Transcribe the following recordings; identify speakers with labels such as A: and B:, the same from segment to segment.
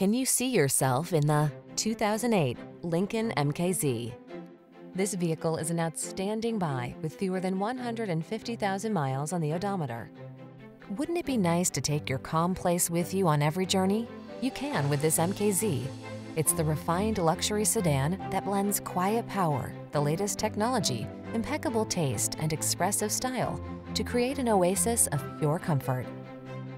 A: Can you see yourself in the 2008 Lincoln MKZ? This vehicle is an outstanding buy with fewer than 150,000 miles on the odometer. Wouldn't it be nice to take your calm place with you on every journey? You can with this MKZ. It's the refined luxury sedan that blends quiet power, the latest technology, impeccable taste, and expressive style to create an oasis of pure comfort.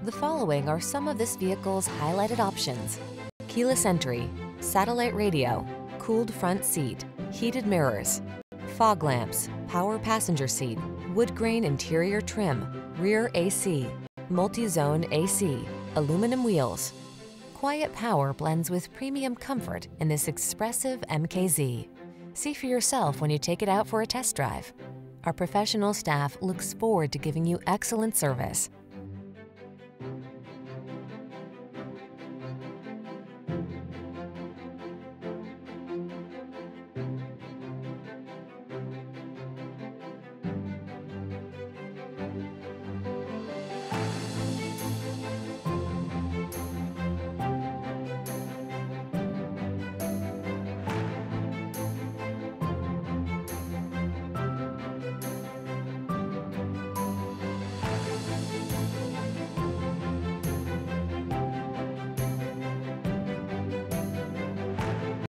A: The following are some of this vehicle's highlighted options. Keyless entry, satellite radio, cooled front seat, heated mirrors, fog lamps, power passenger seat, wood grain interior trim, rear AC, multi-zone AC, aluminum wheels. Quiet power blends with premium comfort in this expressive MKZ. See for yourself when you take it out for a test drive. Our professional staff looks forward to giving you excellent service.